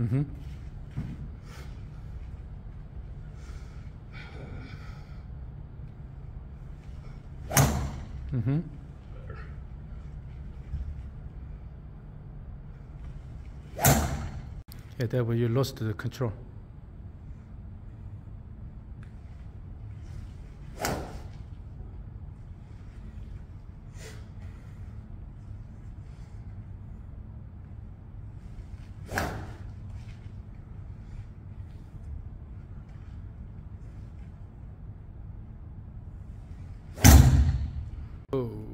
Mm-hmm. Mm-hmm. Yeah, that way you lost the control. Oh.